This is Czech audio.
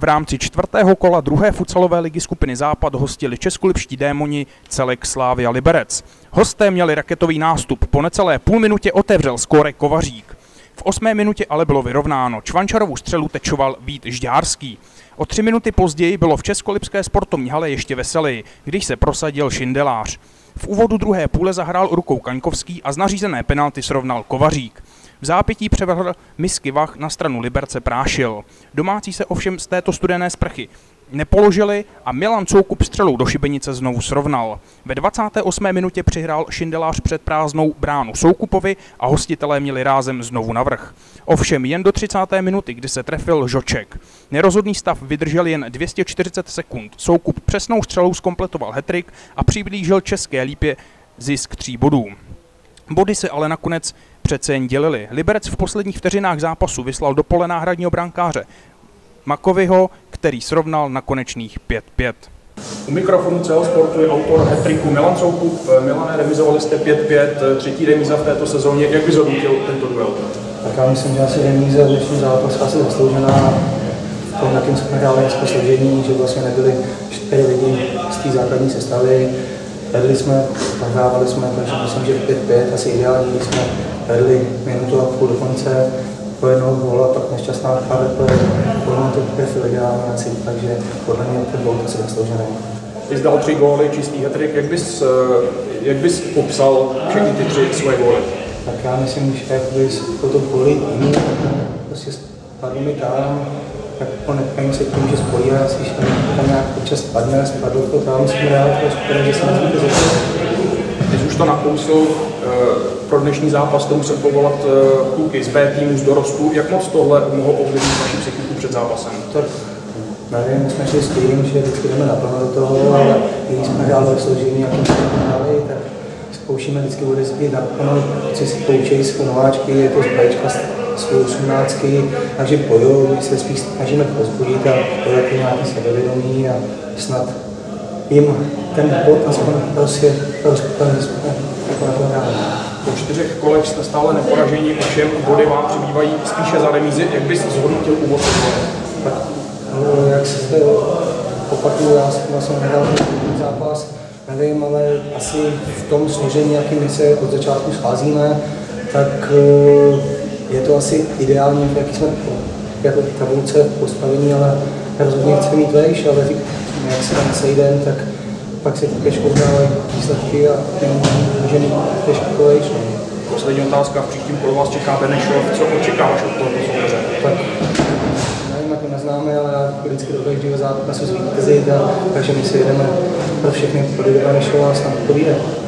V rámci čtvrtého kola druhé futsalové ligy skupiny Západ hostili českolipští démoni Celek Slávia Liberec. Hosté měli raketový nástup, po necelé půl minutě otevřel skóre Kovařík. V osmé minutě ale bylo vyrovnáno. Čvančarovu střelu tečoval Vít Žďárský. O tři minuty později bylo v Českolipské sportovní hale ještě veseleji, když se prosadil Šindelář. V úvodu druhé půle zahrál rukou Kaňkovský a z nařízené penalty srovnal Kovařík. V zápětí převrhl misky vach na stranu Liberce Prášil. Domácí se ovšem z této studené sprchy nepoložili a Milan Soukup střelou do šibenice znovu srovnal. Ve 28. minutě přihrál Šindelář před prázdnou bránu Soukupovi a hostitelé měli rázem znovu navrh. Ovšem jen do 30. minuty, kdy se trefil Žoček. Nerozhodný stav vydržel jen 240 sekund. Soukup přesnou střelou zkompletoval hetrik a přiblížil České lípě zisk tří bodů. Body se ale nakonec přece jen dělili. Liberec v posledních vteřinách zápasu vyslal do pole náhradního brankáře Makovyho, který srovnal na konečných 5-5. U mikrofonu celého sportu je autor hetriku Milan Soukup. Milané remizovali jste 5-5, třetí remiza v této sezóně. Jak by zhodnotil tento duel? Tak já myslím, že asi remíza dnešní zápas asi zasloužená. V tom, jakým jsme hráli dneska složení, že vlastně nebyli čtyři lidi z té základní sestavy. Vedli jsme, nahrávali jsme, takže myslím, že 5-5 asi ideální, když jsme vedli minutu a půl do konce po jednoho góla, pak nešťastná chyba takhle, podle to trefil ideálně na cíl, takže podle mě ten gól asi zasloužený. Ty jsi dal tři góly, čistý hetrik. Jak bys, jak bys popsal všechny ty tři svoje góly? Tak já myslím, že jakoby jsou to góly jiný, prostě spadl mi tam, tak po nevím se tím, že spojí a si tam nějak občas spadne, spadl to tam, jsem rád, že se nezvíte Když už to nakousl, pro dnešní zápas to musel povolat eh, kluky z B týmu, z dorostu. Jak moc tohle mohlo ovlivnit vaši psychiku před zápasem? Tak nevím, my jsme šli s tím, že vždycky jdeme naplno do toho, ale když jsme hráli složení, jak jsme tak zkoušíme vždycky odezvít naplno, co si poučejí z nováčky, je to z Bčka, z 18, takže my se spíš snažíme pozbudit a dodat nějaký sebevědomí a snad jim ten bod aspoň na hráli. Po čtyřech kolech jste stále neporažení, ovšem body vám přibývají spíše za remízy. Jak bys zhodnotil úvod Tak, no, jak se opakuju, já jsem ten zápas, nevím, ale asi v tom složení, jakým my se od začátku scházíme, tak eh, je to asi ideální, jaký jsme jako tabulce postavení, ale rozhodně chceme mít vejš, ale jak se tam sejdeme, tak pak se těžko uznávají výsledky a může mít těžko vejš. Poslední otázka, v příštím kolu vás čeká Benešov. Co očekáváš od tohoto soupeře? Tak nevím, jak to neznáme, ale já vždycky do každého zápasu zvítezit, takže my si jedeme pro všechny pro Benešova a snad to.